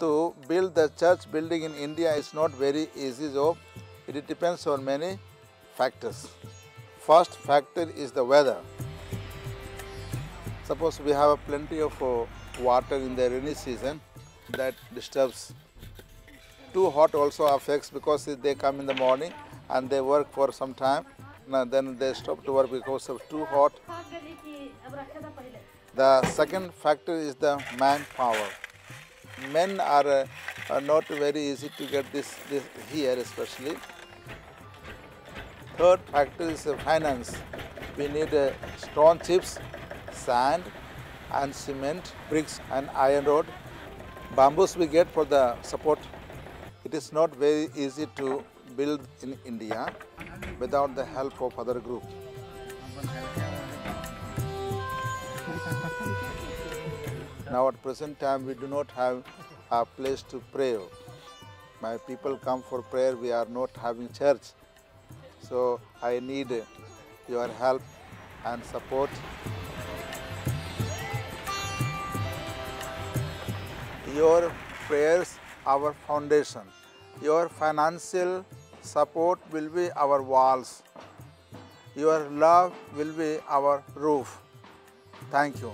to build the church building in India is not very easy job. It depends on many factors. First factor is the weather. Suppose we have plenty of uh, water in the rainy season that disturbs. Too hot also affects because they come in the morning and they work for some time. Now then they stop to work because of too hot. The second factor is the manpower. Men are, uh, are not very easy to get this, this here especially. Third factor is uh, finance. We need uh, stone chips, sand and cement, bricks and iron rod. Bamboos we get for the support. It is not very easy to build in India without the help of other group. Now at present time we do not have a place to pray. My people come for prayer, we are not having church. So I need your help and support. Your prayers, our foundation. Your financial support will be our walls. Your love will be our roof. Thank you.